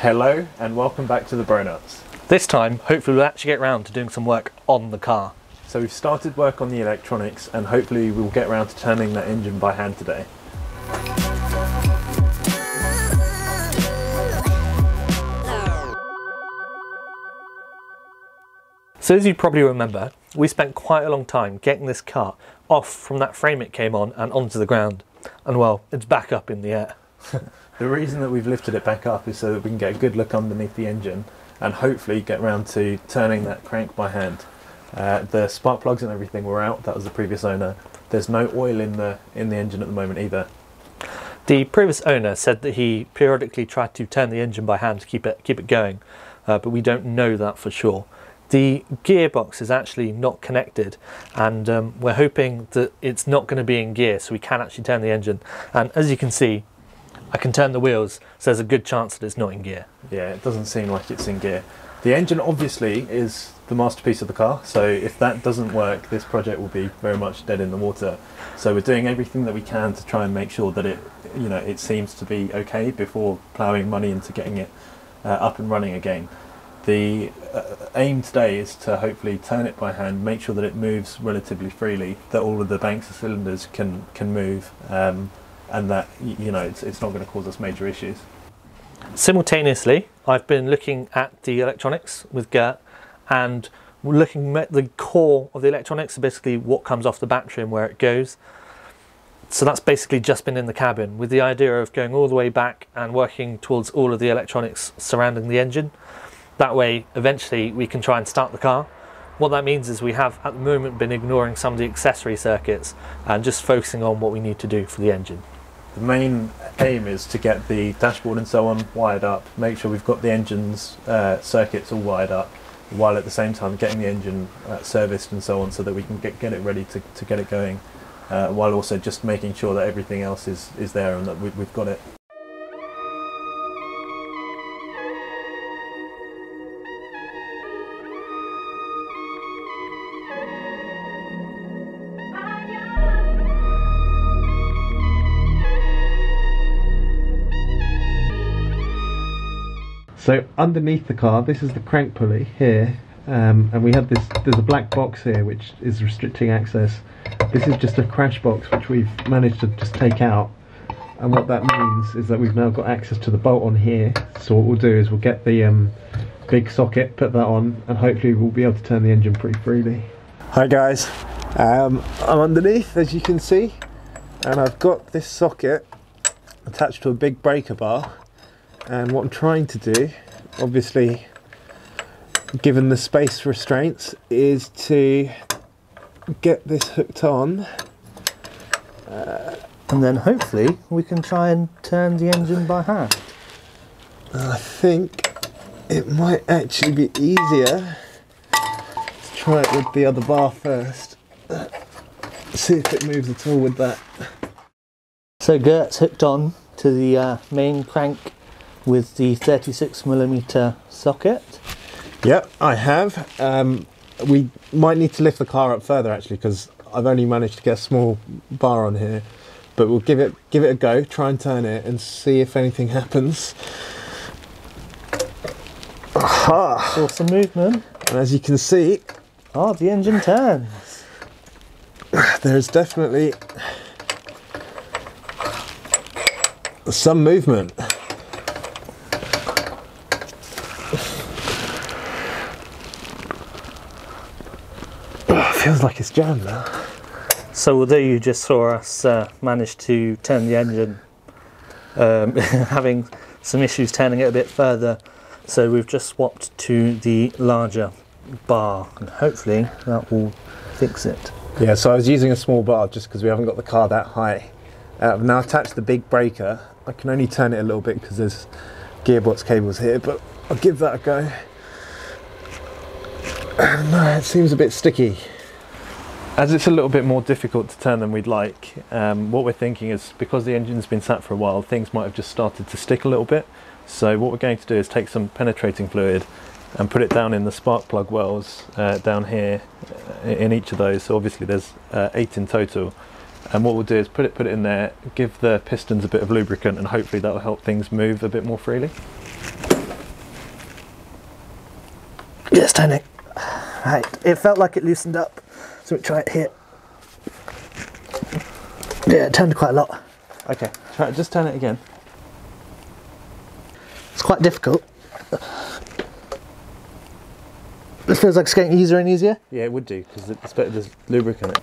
Hello and welcome back to the Bronuts. This time, hopefully, we'll actually get round to doing some work on the car. So we've started work on the electronics and hopefully we'll get around to turning that engine by hand today. So, as you probably remember, we spent quite a long time getting this car off from that frame it came on and onto the ground. And well, it's back up in the air. The reason that we've lifted it back up is so that we can get a good look underneath the engine and hopefully get round to turning that crank by hand. Uh, the spark plugs and everything were out. That was the previous owner. There's no oil in the in the engine at the moment either. The previous owner said that he periodically tried to turn the engine by hand to keep it keep it going, uh, but we don't know that for sure. The gearbox is actually not connected, and um, we're hoping that it's not going to be in gear, so we can actually turn the engine. And as you can see, I can turn the wheels, so there's a good chance that it's not in gear. Yeah, it doesn't seem like it's in gear. The engine obviously is the masterpiece of the car, so if that doesn't work, this project will be very much dead in the water. So we're doing everything that we can to try and make sure that it, you know, it seems to be okay before ploughing money into getting it uh, up and running again. The uh, aim today is to hopefully turn it by hand, make sure that it moves relatively freely, that all of the banks of cylinders can can move, um, and that you know it's, it's not going to cause us major issues. Simultaneously, I've been looking at the electronics with Gert and looking at the core of the electronics, so basically what comes off the battery and where it goes. So that's basically just been in the cabin with the idea of going all the way back and working towards all of the electronics surrounding the engine. That way, eventually, we can try and start the car. What that means is we have at the moment been ignoring some of the accessory circuits and just focusing on what we need to do for the engine. The main aim is to get the dashboard and so on wired up, make sure we've got the engine's uh, circuits all wired up, while at the same time getting the engine uh, serviced and so on so that we can get, get it ready to, to get it going, uh, while also just making sure that everything else is, is there and that we, we've got it. So underneath the car, this is the crank pulley here, um, and we have this. There's a black box here which is restricting access. This is just a crash box which we've managed to just take out, and what that means is that we've now got access to the bolt on here. So what we'll do is we'll get the um, big socket, put that on, and hopefully we'll be able to turn the engine pretty freely. Hi guys, um, I'm underneath as you can see, and I've got this socket attached to a big breaker bar and what I'm trying to do, obviously, given the space restraints, is to get this hooked on. And then hopefully we can try and turn the engine by hand. I think it might actually be easier to try it with the other bar first. See if it moves at all with that. So Gert's hooked on to the uh, main crank with the 36 millimeter socket. Yep, I have. Um, we might need to lift the car up further actually because I've only managed to get a small bar on here. But we'll give it give it a go. Try and turn it and see if anything happens. Aha! Saw some movement. And as you can see, Oh, the engine turns. there's definitely some movement. Oh, feels like it's jammed now. So although you just saw us uh, manage to turn the engine, um, having some issues turning it a bit further, so we've just swapped to the larger bar, and hopefully that will fix it. Yeah, so I was using a small bar just because we haven't got the car that high. Uh, I've now attached the big breaker. I can only turn it a little bit because there's gearbox cables here, but I'll give that a go. no, it seems a bit sticky. As it's a little bit more difficult to turn than we'd like, um, what we're thinking is because the engine's been sat for a while, things might have just started to stick a little bit. So what we're going to do is take some penetrating fluid and put it down in the spark plug wells uh, down here uh, in each of those. So obviously there's uh, eight in total. And what we'll do is put it put it in there, give the pistons a bit of lubricant, and hopefully that will help things move a bit more freely. Yes, turning. Right, it felt like it loosened up, so we try it here. Yeah, it turned quite a lot. Okay, try just turn it again. It's quite difficult. This feels like it's getting easier and easier. Yeah, it would do because it's better. There's lubricant. So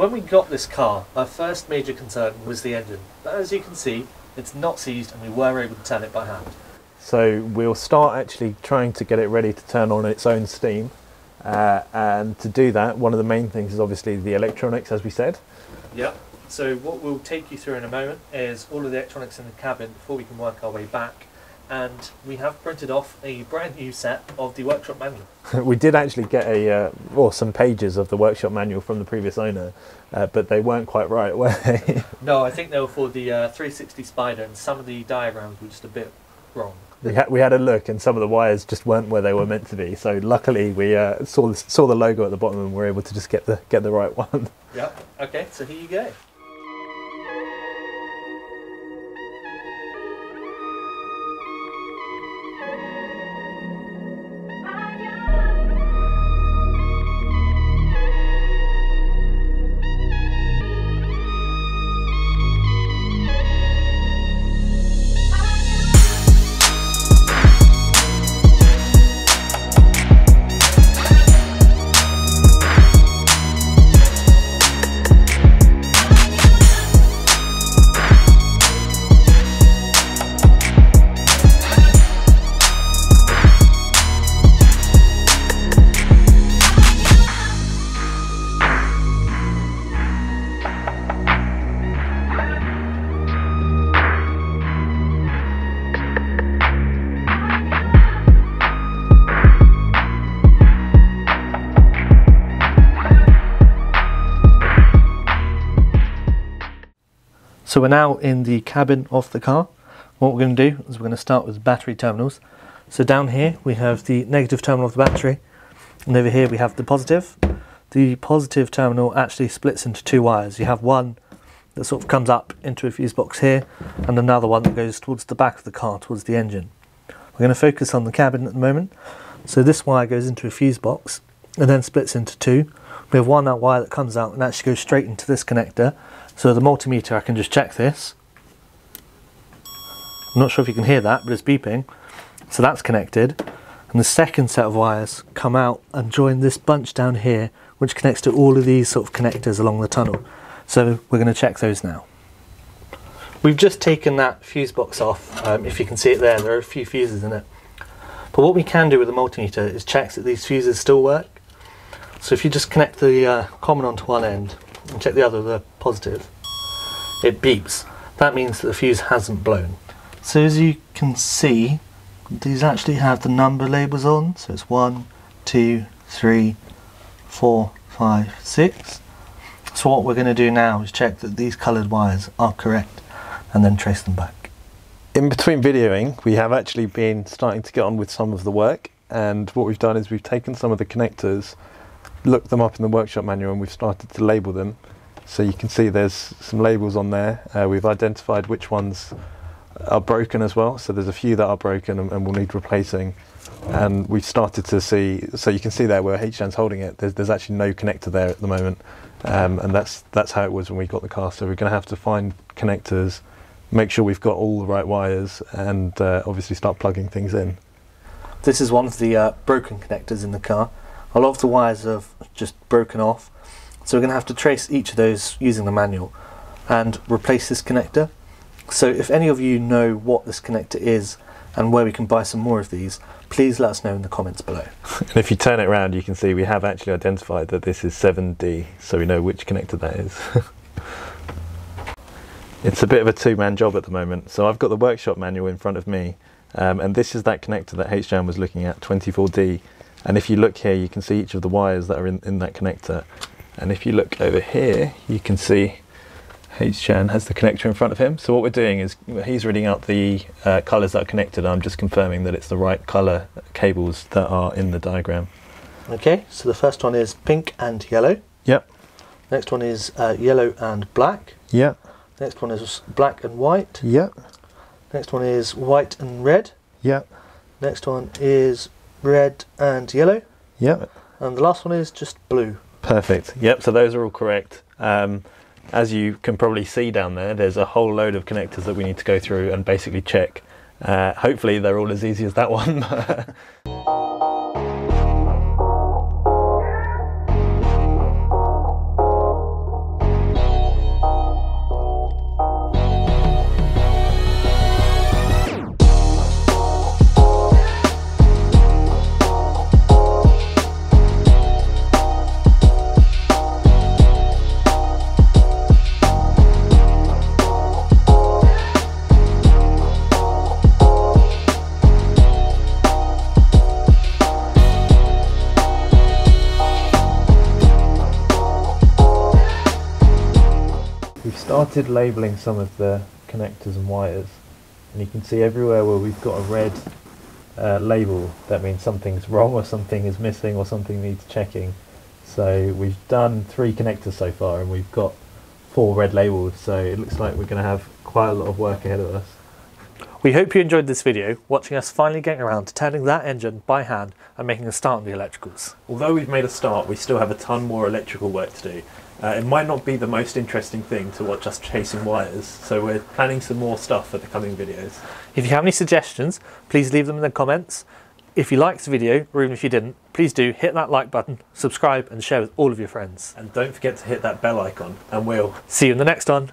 when we got this car, our first major concern was the engine. But as you can see, it's not seized and we were able to turn it by hand. So we'll start actually trying to get it ready to turn on its own steam. Uh, and to do that, one of the main things is obviously the electronics, as we said. Yep. So what we'll take you through in a moment is all of the electronics in the cabin before we can work our way back. And we have printed off a brand new set of the workshop manual. we did actually get a uh, or some pages of the workshop manual from the previous owner, uh, but they weren't quite right, were they? No, I think they were for the uh, 360 Spider and some of the diagrams were just a bit wrong. we, had, we had a look, and some of the wires just weren't where they were meant to be. So luckily, we uh, saw the, saw the logo at the bottom, and were able to just get the get the right one. Yep. Okay, so here you go. So we're now in the cabin of the car. What we're going to do is we're going to start with battery terminals. So down here we have the negative terminal of the battery, and over here we have the positive. The positive terminal actually splits into two wires. You have one that sort of comes up into a fuse box here, and another one that goes towards the back of the car, towards the engine. We're going to focus on the cabin at the moment. So this wire goes into a fuse box and then splits into two. We have one wire that comes out and actually goes straight into this connector. So the multimeter, I can just check this. I'm not sure if you can hear that, but it's beeping. So that's connected. And the second set of wires come out and join this bunch down here, which connects to all of these sort of connectors along the tunnel. So we're going to check those now. We've just taken that fuse box off. Um, if you can see it there, there are a few fuses in it. But what we can do with the multimeter is check that these fuses still work. So if you just connect the uh, common onto one end and check the other, the positive, it beeps. That means that the fuse hasn't blown. So as you can see, these actually have the number labels on. So it's one, two, three, four, five, six. So what we're going to do now is check that these coloured wires are correct and then trace them back. In between videoing, we have actually been starting to get on with some of the work, and what we've done is we've taken some of the connectors, looked them up in the workshop manual, and we've started to label them. So you can see there's some labels on there. Uh, we've identified which ones are broken as well. So there's a few that are broken and, and will need replacing. And we've started to see, so you can see there where HDAN's holding it, there's, there's actually no connector there at the moment. Um, and that's, that's how it was when we got the car. So we're going to have to find connectors, make sure we've got all the right wires, and uh, obviously start plugging things in. This is one of the uh, broken connectors in the car. A lot of the wires have just broken off. So we're going to have to trace each of those using the manual and replace this connector. So if any of you know what this connector is and where we can buy some more of these, please let us know in the comments below. And if you turn it around, you can see we have actually identified that this is 7D, so we know which connector that is. it's a bit of a two-man job at the moment. So I've got the workshop manual in front of me, um, and this is that connector that HJAN was looking at, 24D. And if you look here, you can see each of the wires that are in, in that connector. And if you look over here, you can see H Chan has the connector in front of him. So what we're doing is he's reading out the uh, colours that are connected. I'm just confirming that it's the right colour cables that are in the diagram. Okay, so the first one is pink and yellow. Yep. Next one is uh, yellow and black. Yep. Next one is black and white. Yep. Next one is white and red. Yep. Next one is red and yellow. Yep. And the last one is just blue. Perfect. Yep. So those are all correct. Um, as you can probably see down there, there's a whole load of connectors that we need to go through and basically check. Uh, hopefully they're all as easy as that one. started labelling some of the connectors and wires and you can see everywhere where we've got a red uh, label that means something's wrong or something is missing or something needs checking. So we've done three connectors so far and we've got four red labels so it looks like we're going to have quite a lot of work ahead of us. We hope you enjoyed this video, watching us finally getting around to turning that engine by hand and making a start on the electricals. Although we've made a start, we still have a ton more electrical work to do. Uh, it might not be the most interesting thing to watch us chasing wires, so we're planning some more stuff for the coming videos. If you have any suggestions, please leave them in the comments. If you liked the video, or even if you didn't, please do hit that like button, subscribe and share with all of your friends. And don't forget to hit that bell icon, and we'll see you in the next one.